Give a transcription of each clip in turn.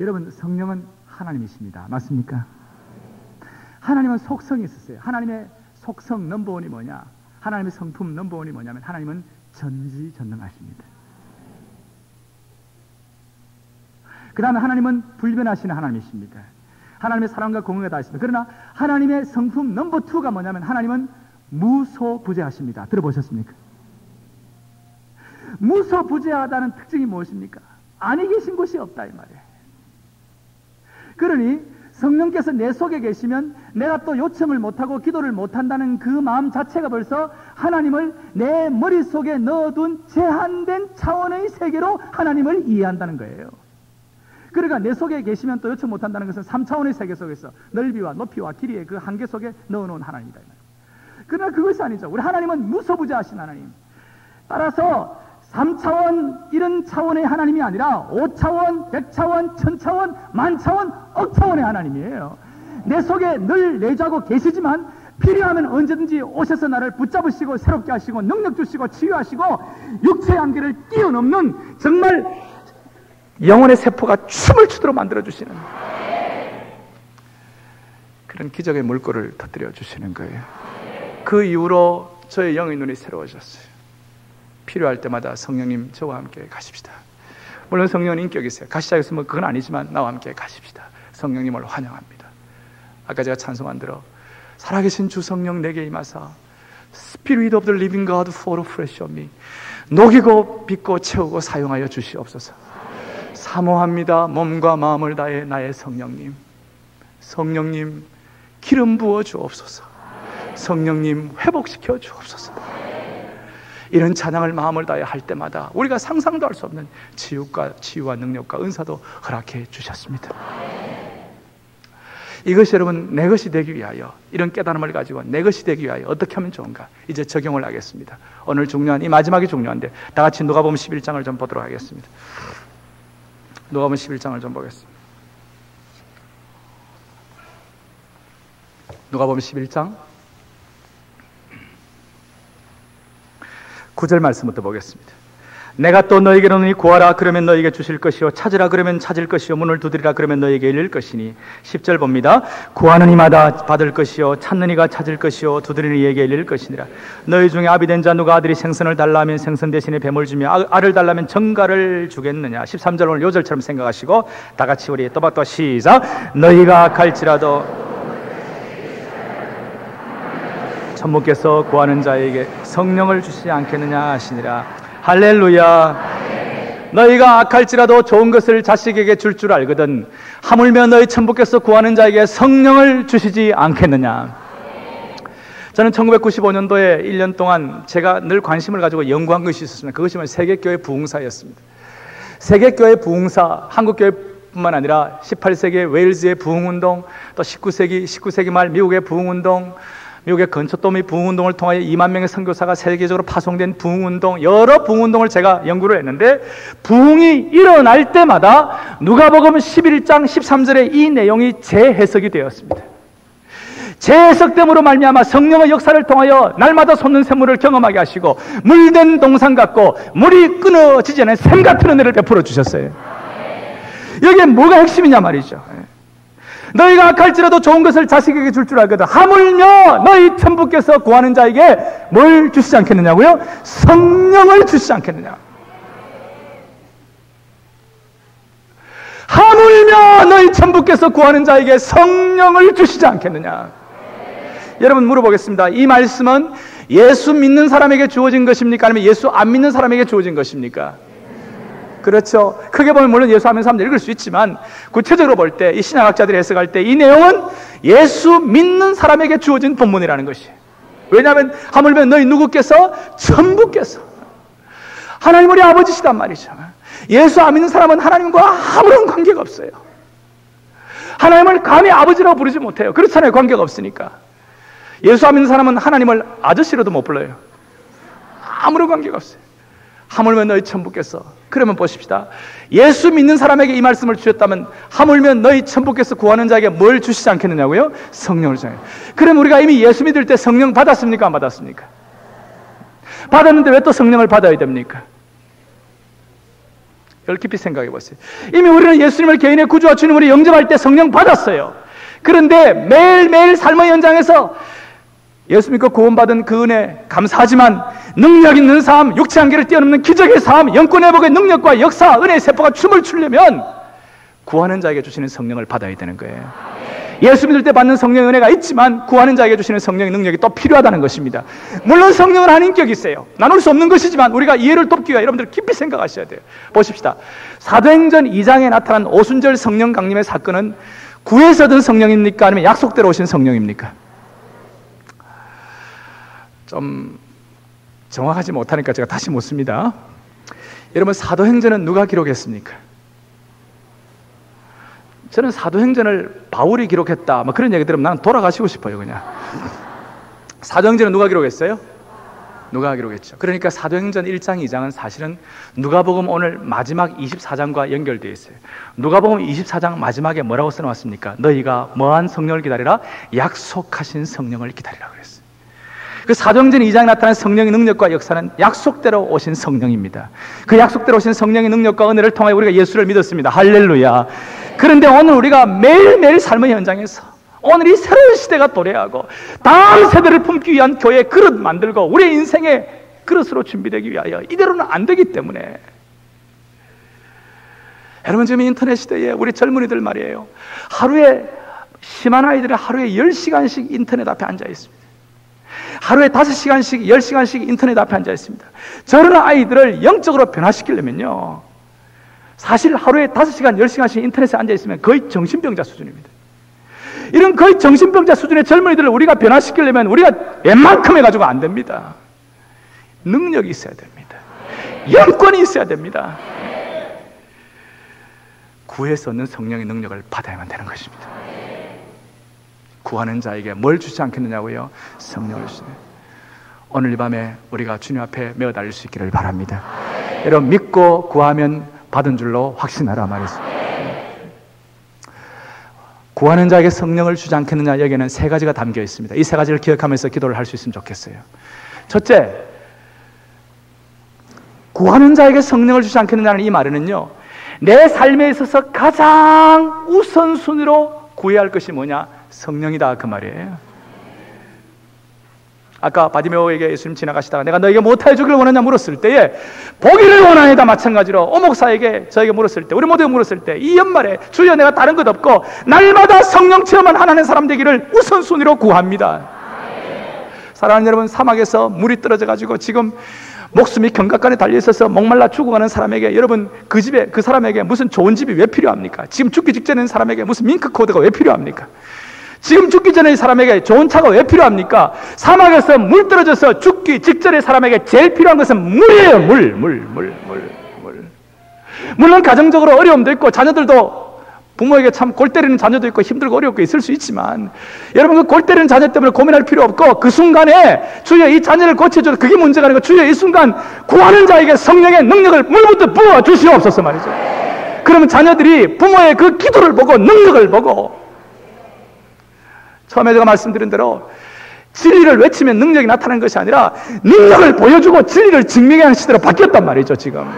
여러분 성령은 하나님이십니다. 맞습니까? 하나님은 속성이 있었어요. 하나님의 속성 넘버원이 뭐냐? 하나님의 성품 넘버원이 뭐냐면 하나님은 전지전능하십니다. 그 다음에 하나님은 불변하시는 하나님이십니다. 하나님의 사랑과 공의가 다 있습니다. 그러나 하나님의 성품 넘버 투가 뭐냐면 하나님은 무소부재하십니다. 들어보셨습니까? 무소부재하다는 특징이 무엇입니까? 아니 계신 곳이 없다 이 말이에요. 그러니 성령께서 내 속에 계시면 내가 또 요청을 못하고 기도를 못한다는 그 마음 자체가 벌써 하나님을 내 머릿속에 넣어둔 제한된 차원의 세계로 하나님을 이해한다는 거예요. 그러니까 내 속에 계시면 또 요청 못한다는 것은 3차원의 세계 속에서 넓이와 높이와 길이의 그 한계 속에 넣어놓은 하나님이다. 그러나 그것이 아니죠. 우리 하나님은 무소부재하신 하나님. 따라서 3차원 이런 차원의 하나님이 아니라 5차원, 100차원, 1000차원, 만차원, 억차원의 하나님이에요. 내 속에 늘 내주하고 계시지만 필요하면 언제든지 오셔서 나를 붙잡으시고 새롭게 하시고 능력 주시고 치유하시고 육체의 한계를 뛰어넘는 정말 영혼의 세포가 춤을 추도록 만들어 주시는 그런 기적의 물꼬를 터뜨려 주시는 거예요. 그 이후로 저의 영의 눈이 새로워졌어요. 필요할 때마다 성령님 저와 함께 가십시다. 물론 성령은 인격이 있어요. 가시자 했으면 그건 아니지만 나와 함께 가십시다. 성령님을 환영합니다. 아까 제가 찬송한 대로 살아계신 주 성령 내게 임하사 Spirit of the living God fall fresh on me 녹이고 빚고 채우고 사용하여 주시옵소서 사모합니다. 몸과 마음을 다해 나의 성령님 성령님 기름 부어 주옵소서 성령님 회복시켜 주옵소서 이런 찬양을 마음을 다해 할 때마다 우리가 상상도 할 수 없는 치유과, 치유와 능력과 은사도 허락해 주셨습니다. 이것이 여러분 내 것이 되기 위하여 이런 깨달음을 가지고 내 것이 되기 위하여 어떻게 하면 좋은가 이제 적용을 하겠습니다. 오늘 중요한 이 마지막이 중요한데 다 같이 누가복음 11장을 좀 보도록 하겠습니다. 누가복음 11장을 좀 보겠습니다. 누가복음 11장 9절 말씀부터 보겠습니다. 내가 또 너에게로 는 구하라 그러면 너에게 주실 것이요 찾으라 그러면 찾을 것이요 문을 두드리라 그러면 너에게 열릴 것이니 10절 봅니다. 구하는 이마다 받을 것이요 찾는 이가 찾을 것이요 두드리는 이에게 열릴 것이니라. 너희 중에 아비 된 자 누가 아들이 생선을 달라면 생선 대신에 뱀을 주며 아, 알을 달라면 정가를 주겠느냐. 13절 오늘 요절처럼 생각하시고 다 같이 우리 또박또 시작. 너희가 갈지라도 천부께서 구하는 자에게 성령을 주시지 않겠느냐 하시니라 할렐루야 너희가 악할지라도 좋은 것을 자식에게 줄줄 줄 알거든 하물며 너희 천부께서 구하는 자에게 성령을 주시지 않겠느냐 저는 1995년도에 1년 동안 제가 늘 관심을 가지고 연구한 것이 있었습니다. 그것이 세계교회 부흥사였습니다. 세계교회 부흥사, 한국교회 뿐만 아니라 18세기 웨일즈의 부흥운동, 또 19세기, 19세기 말 미국의 부흥운동, 미국의 근처도미 부흥운동을 통하여 2만 명의 선교사가 세계적으로 파송된 부흥운동, 여러 부흥운동을 제가 연구를 했는데 부흥이 일어날 때마다 누가복음 11장 13절에 이 내용이 재해석이 되었습니다. 재해석됨으로 말미암아 성령의 역사를 통하여 날마다 솟는 샘물을 경험하게 하시고 물된 동상 같고 물이 끊어지지 않은 샘 같은 은혜를 베풀어 주셨어요. 여기에 뭐가 핵심이냐 말이죠. 너희가 갈지라도 좋은 것을 자식에게 줄줄 알거든. 하물며 너희 천부께서 구하는 자에게 뭘 주시지 않겠느냐고요? 성령을 주시지 않겠느냐. 하물며 너희 천부께서 구하는 자에게 성령을 주시지 않겠느냐. 여러분 물어보겠습니다. 이 말씀은 예수 믿는 사람에게 주어진 것입니까? 아니면 예수 안 믿는 사람에게 주어진 것입니까? 그렇죠. 크게 보면 물론 예수 하면 사람들 읽을 수 있지만 구체적으로 볼 때 이 신학학자들이 해석할 때 이 내용은 예수 믿는 사람에게 주어진 본문이라는 것이. 왜냐하면 하물며 너희 누구께서 전부께서 하나님 우리 아버지시단 말이죠. 예수 안 믿는 사람은 하나님과 아무런 관계가 없어요. 하나님을 감히 아버지라고 부르지 못해요. 그렇잖아요. 관계가 없으니까. 예수 안 믿는 사람은 하나님을 아저씨로도 못 불러요. 아무런 관계가 없어요. 하물며 너희 천부께서 그러면 보십시다. 예수 믿는 사람에게 이 말씀을 주셨다면 하물며 너희 천부께서 구하는 자에게 뭘 주시지 않겠느냐고요? 성령을 주요 그럼 우리가 이미 예수 믿을 때 성령 받았습니까? 안 받았습니까? 받았는데 왜 또 성령을 받아야 됩니까? 이걸 깊이 생각해 보세요. 이미 우리는 예수님을 개인의 구주와 주님으로 영접할 때 성령 받았어요. 그런데 매일매일 삶의 현장에서 예수 믿고 구원받은 그 은혜 감사하지만 능력 있는 삶, 육체 한계를 뛰어넘는 기적의 삶, 영권 회복의 능력과 역사, 은혜의 세포가 춤을 추려면 구하는 자에게 주시는 성령을 받아야 되는 거예요. 예수 믿을 때 받는 성령의 은혜가 있지만 구하는 자에게 주시는 성령의 능력이 또 필요하다는 것입니다. 물론 성령은 한 인격이 있어요. 나눌 수 없는 것이지만 우리가 이해를 돕기 위해 여러분들 깊이 생각하셔야 돼요. 보십시다. 사도행전 2장에 나타난 오순절 성령 강림의 사건은 구에서 얻은 성령입니까? 아니면 약속대로 오신 성령입니까? 좀 정확하지 못하니까 제가 다시 묻습니다. 여러분 사도행전은 누가 기록했습니까? 저는 사도행전을 바울이 기록했다. 뭐 그런 얘기 들으면 나는 돌아가시고 싶어요, 그냥. 사도행전은 누가 기록했어요? 누가 기록했죠. 그러니까 사도행전 1장, 2장은 사실은 누가복음 오늘 마지막 24장과 연결되어 있어요. 누가복음 24장 마지막에 뭐라고 써놨습니까? 너희가 뭐한 성령을 기다리라? 약속하신 성령을 기다리라 그랬어요. 그 사도행전 2장에 나타난 성령의 능력과 역사는 약속대로 오신 성령입니다. 그 약속대로 오신 성령의 능력과 은혜를 통해 우리가 예수를 믿었습니다. 할렐루야. 그런데 오늘 우리가 매일매일 삶의 현장에서 오늘 이 새로운 시대가 도래하고 다음 세대를 품기 위한 교회 그릇 만들고 우리 인생의 그릇으로 준비되기 위하여 이대로는 안 되기 때문에 여러분 지금 인터넷 시대에 우리 젊은이들 말이에요. 하루에 심한 아이들은 하루에 10시간씩 인터넷 앞에 앉아 있습니다. 하루에 5시간씩, 10시간씩 인터넷 앞에 앉아 있습니다. 저런 아이들을 영적으로 변화시키려면요. 사실 하루에 5시간, 10시간씩 인터넷에 앉아 있으면 거의 정신병자 수준입니다. 이런 거의 정신병자 수준의 젊은이들을 우리가 변화시키려면 우리가 웬만큼 해가지고 안 됩니다. 능력이 있어야 됩니다. 영권이 있어야 됩니다. 구해서 얻는 성령의 능력을 받아야만 되는 것입니다. 구하는 자에게 뭘 주지 않겠느냐고요? 성령을 주시네. 오늘 이 밤에 우리가 주님 앞에 메어 달릴 수 있기를 바랍니다. 여러분 믿고 구하면 받은 줄로 확신하라 말이죠. 구하는 자에게 성령을 주지 않겠느냐 여기에는 세 가지가 담겨 있습니다. 이 세 가지를 기억하면서 기도를 할 수 있으면 좋겠어요. 첫째, 구하는 자에게 성령을 주지 않겠느냐는 이 말은요, 내 삶에 있어서 가장 우선순위로 구해야 할 것이 뭐냐? 성령이다 그 말이에요. 아까 바디메오에게 예수님 지나가시다가 내가 너에게 못해 주기를 원하냐 물었을 때에 보기를 원하니다 마찬가지로 오목사에게 저에게 물었을 때 우리 모두가 물었을 때 이 연말에 주여 내가 다른 것 없고 날마다 성령 체험만 하나는 사람 되기를 우선순위로 구합니다. 사랑하는 여러분 사막에서 물이 떨어져 가지고 지금 목숨이 경각간에 달려 있어서 목말라 죽어가는 사람에게 여러분 그 집에 그 사람에게 무슨 좋은 집이 왜 필요합니까? 지금 죽기 직전인 사람에게 무슨 밍크 코드가 왜 필요합니까? 지금 죽기 전에 사람에게 좋은 차가 왜 필요합니까? 사막에서 물 떨어져서 죽기 직전의 사람에게 제일 필요한 것은 물이에요. 물, 물, 물, 물, 물. 물론 가정적으로 어려움도 있고 자녀들도 부모에게 참 골 때리는 자녀도 있고 힘들고 어렵고 있을 수 있지만 여러분 그 골 때리는 자녀 때문에 고민할 필요 없고 그 순간에 주여 이 자녀를 고쳐줘도 그게 문제가 아니고 주여 이 순간 구하는 자에게 성령의 능력을 물부터 부어 주시옵소서 말이죠. 그러면 자녀들이 부모의 그 기도를 보고 능력을 보고 처음에 제가 말씀드린 대로 진리를 외치면 능력이 나타나는 것이 아니라 능력을 보여주고 진리를 증명하는 시대로 바뀌었단 말이죠, 지금.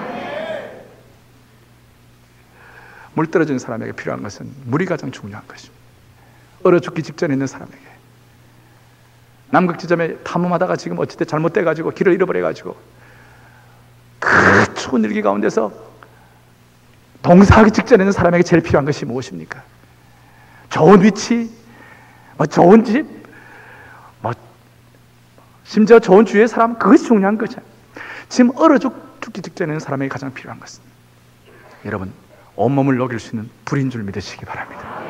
물 떨어진 사람에게 필요한 것은 물이 가장 중요한 것입니다. 얼어 죽기 직전에 있는 사람에게. 남극 지점에 탐험하다가 지금 어쨌든 잘못돼가지고 길을 잃어버려가지고 그 추운 일기 가운데서 동사하기 직전에 있는 사람에게 제일 필요한 것이 무엇입니까? 좋은 위치, 뭐 좋은 집, 뭐 심지어 좋은 주위의 사람 그것이 중요한 거죠. 지금 얼어 죽, 기 직전에 있는 사람에게 가장 필요한 것은 여러분 온몸을 녹일 수 있는 불인 줄 믿으시기 바랍니다.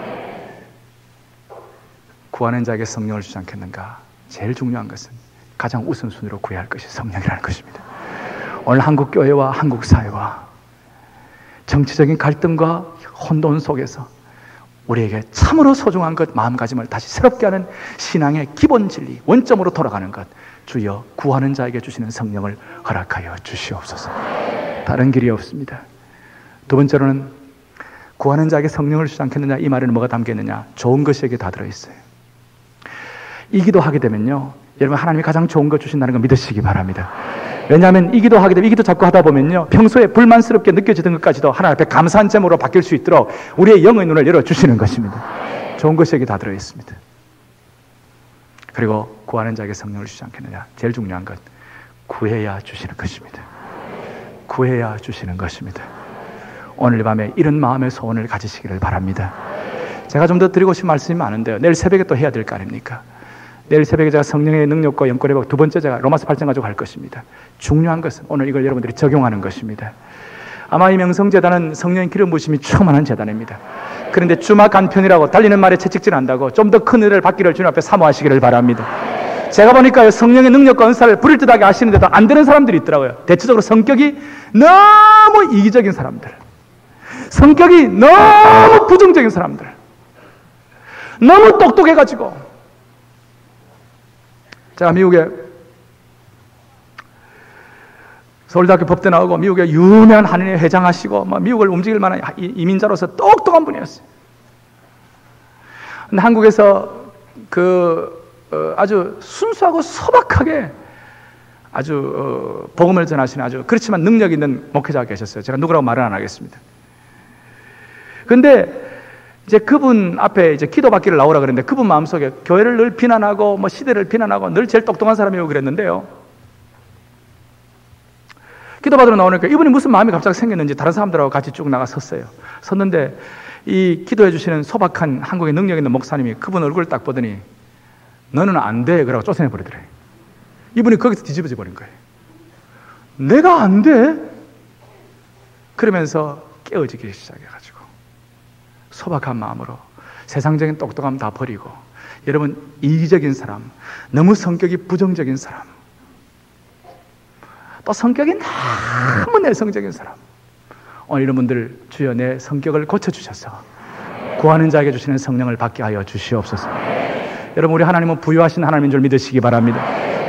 구하는 자에게 성령을 주지 않겠는가? 제일 중요한 것은 가장 우선순위로 구해야 할 것이 성령이라는 것입니다. 오늘 한국 교회와 한국 사회와 정치적인 갈등과 혼돈 속에서 우리에게 참으로 소중한 것 마음가짐을 다시 새롭게 하는 신앙의 기본 진리, 원점으로 돌아가는 것. 주여 구하는 자에게 주시는 성령을 허락하여 주시옵소서. 다른 길이 없습니다. 두 번째로는 구하는 자에게 성령을 주지 않겠느냐 이 말에는 뭐가 담겼느냐 좋은 것이 에게 다 들어있어요. 이 기도하게 되면요 여러분 하나님이 가장 좋은 것 주신다는 걸 믿으시기 바랍니다. 왜냐하면 이 기도 하게 되면 이 기도 자꾸 하다 보면요. 평소에 불만스럽게 느껴지던 것까지도 하나님 앞에 감사한 제목으로 바뀔 수 있도록 우리의 영의 눈을 열어주시는 것입니다. 좋은 것이 여기 다 들어있습니다. 그리고 구하는 자에게 성령을 주지 않겠느냐. 제일 중요한 것. 구해야 주시는 것입니다. 구해야 주시는 것입니다. 오늘 밤에 이런 마음의 소원을 가지시기를 바랍니다. 제가 좀 더 드리고 싶은 말씀이 많은데요. 내일 새벽에 또 해야 될 거 아닙니까? 내일 새벽에 제가 성령의 능력과 영권 회복 두 번째 제가 로마서 8장 가지고 갈 것입니다. 중요한 것은 오늘 이걸 여러분들이 적용하는 것입니다. 아마 이 명성재단은 성령의 기름 부심이 충만한 재단입니다. 그런데 주막 간편이라고 달리는 말에 채찍질 한다고 좀 더 큰 은혜를 받기를 주님 앞에 사모하시기를 바랍니다. 제가 보니까 성령의 능력과 은사를 부릴 듯하게 하시는데도 안 되는 사람들이 있더라고요. 대체적으로 성격이 너무 이기적인 사람들. 성격이 너무 부정적인 사람들. 너무 똑똑해가지고 제가 미국에 서울대학교 법대 나오고 미국에 유명한 한인회 회장하시고 뭐 미국을 움직일 만한 이민자로서 똑똑한 분이었어요. 근데 한국에서 그 어, 아주 순수하고 소박하게 아주 어, 복음을 전하시는 아주 그렇지만 능력 있는 목회자가 계셨어요. 제가 누구라고 말은 안 하겠습니다. 근데 이제 그분 앞에 이제 기도받기를 나오라 그랬는데 그분 마음속에 교회를 늘 비난하고 뭐 시대를 비난하고 늘 제일 똑똑한 사람이고 그랬는데요. 기도받으러 나오니까 이분이 무슨 마음이 갑자기 생겼는지 다른 사람들하고 같이 쭉 나가 섰어요. 섰는데 이 기도해 주시는 소박한 한국의 능력 있는 목사님이 그분 얼굴을 딱 보더니 너는 안 돼. 그러고 쫓아내 버리더래. 이분이 거기서 뒤집어져 버린 거예요. 내가 안 돼? 그러면서 깨어지기 시작해가지고. 소박한 마음으로 세상적인 똑똑함 다 버리고 여러분 이기적인 사람, 너무 성격이 부정적인 사람, 또 성격이 너무 내성적인 사람. 오늘 이런 분들 주여 내 성격을 고쳐주셔서 구하는 자에게 주시는 성령을 받게 하여 주시옵소서. 여러분 우리 하나님은 부유하신 하나님인 줄 믿으시기 바랍니다.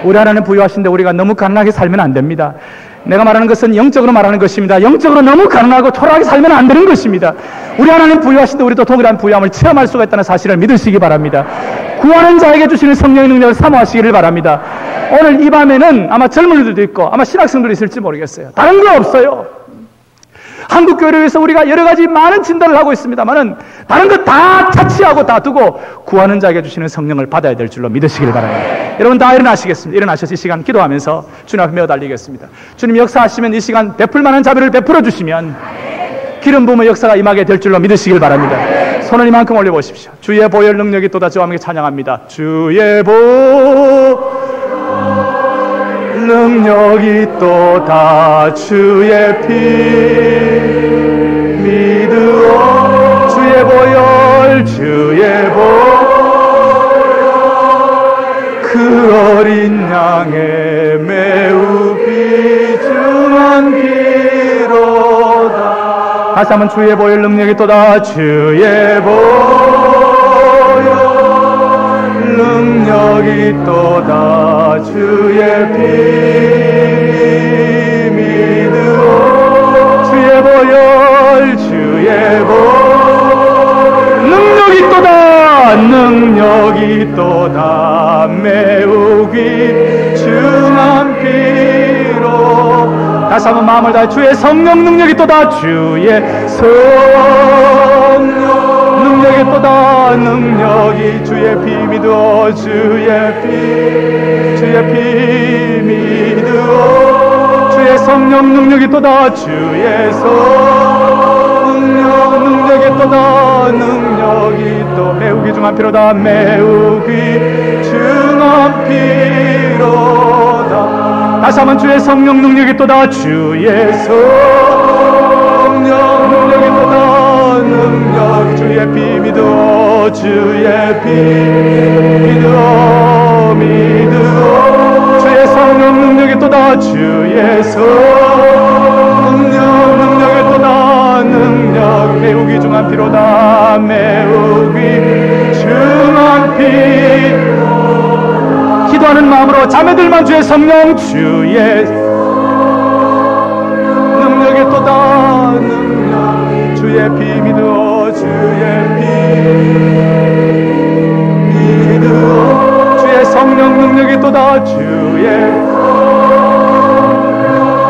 우리 하나님 부유하신데 우리가 너무 가난하게 살면 안 됩니다. 내가 말하는 것은 영적으로 말하는 것입니다. 영적으로 너무 가난하고 초라하게 살면 안 되는 것입니다. 우리 하나님 부유하신데 우리도 동일한 부유함을 체험할 수가 있다는 사실을 믿으시기 바랍니다. 구하는 자에게 주시는 성령의 능력을 사모하시기를 바랍니다. 오늘 이 밤에는 아마 젊은이들도 있고 아마 신학생들도 있을지 모르겠어요. 다른 거 없어요. 한국 교회를 위해서 우리가 여러 가지 많은 진단을 하고 있습니다만은 다른 것 다 차치하고 다 두고 구하는 자에게 주시는 성령을 받아야 될 줄로 믿으시길 바랍니다. 여러분 다 일어나시겠습니다. 일어나셔서 이 시간 기도하면서 주님 앞에 메어 달리겠습니다. 주님 역사하시면 이 시간 베풀 만한 자비를 베풀어 주시면 기름 부음의 역사가 임하게 될 줄로 믿으시길 바랍니다. 손을 이만큼 올려보십시오. 주의 보혈 능력이 또다 저와 함께 찬양합니다. 주의 보 능력이 또다 주의 피 믿으오 주의 보혈 다 다시 한번 주의 보혈 능력이 또다 주의 보혈 능력이 또다 주의 피 믿으오 주의 보혈 주의 보혈 능력이 또다 능력이 또다. 매우 귀중한 피로 다시 한번 마음을 다해 주의 성령 능력이 또다. 주의 성령 능력이 또다. 능력이 주의 피 믿어 주의 피 주의 피 믿어 주의 성령 능력이 또다. 주의 성령 능력이 또다. 능력이 또 매우 귀중한 피로다. 매우 귀중한 피로 다 다시 한번 주의 성령 능력이 또다 주의 성령 능력이 또다 능력. 주의 피 믿어 주의 피 믿어 믿어 주의 성령 능력이 또다 주의 성령 능력이 또다 능력. 매우 귀중한 피로다. 매우 귀중한 피 기도하는 마음으로 자매들만 주의 성령. 주의 능력에 또다 능력. 주의 비밀어 주의 비밀어. 주의 성령 능력이 또다 주의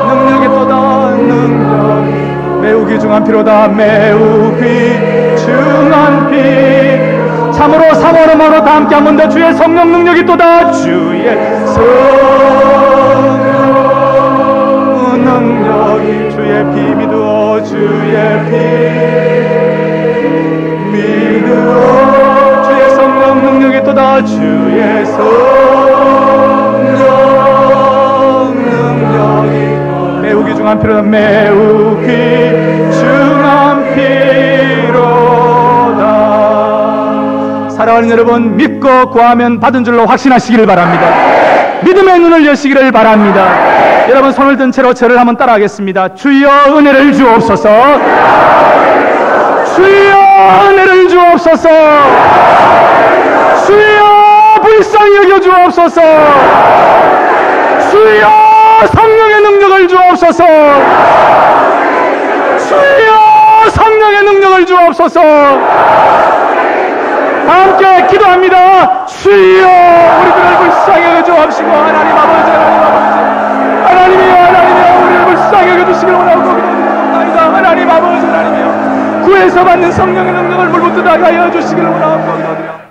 능력이 또다 능력. 매우 귀중한 피로다 매우 귀중한 피. 참으로 사모하는 다 함께 한 번 더 주의 성령 능력이 또다. 주의 성령 능력이 주의 피 믿어. 주의 피 믿어. 주의 성령 능력이 또다. 주의 성령 능력이 매우 귀중한 피로다. 매우 귀중 사랑하는 여러분 믿고 구하면 받은 줄로 확신하시기를 바랍니다. 믿음의 눈을 여시기를 바랍니다. 여러분 손을 든 채로 저를 한번 따라하겠습니다. 주여 은혜를 주옵소서. 주여 은혜를 주옵소서. 주여 불쌍히 여겨 주옵소서. 주여 성령의 능력을 주옵소서. 주여 성령의 능력을 주옵소서 함께 기도합니다. 주여! 우리들을 불쌍히 여겨 주옵시고 하나님 아버지 하나님 아버지. 하나님이여 하나님이여 우리를 불쌍히 여겨 주시길 원하고 기도드립니다. 하나님 아버지 하나님이여. 구에서 받는 성령의 능력을 물붙듯하게 하여 주시기를 원하고 기도드립니다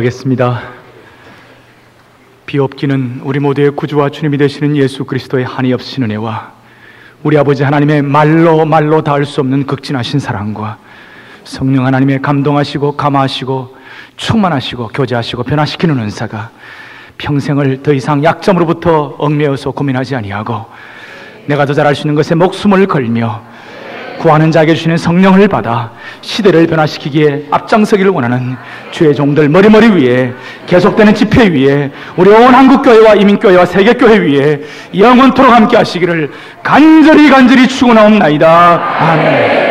기도하겠습니다. 비옵기는 우리 모두의 구주와 주님이 되시는 예수 그리스도의 한이 없으신 은혜와 우리 아버지 하나님의 말로 말로 닿을 수 없는 극진하신 사랑과 성령 하나님의 감동하시고 감화하시고 충만하시고 교제하시고 변화시키는 은사가 평생을 더 이상 약점으로부터 얽매여서 고민하지 아니하고 내가 더 잘할 수 있는 것에 목숨을 걸며 구하는 자에게 주시는 성령을 받아 시대를 변화시키기에 앞장서기를 원하는 주의 종들 머리머리 위에 계속되는 집회 위에 우리 온 한국교회와 이민교회와 세계교회 위에 영원토록 함께 하시기를 간절히 간절히 축원하옵나이다. 아멘.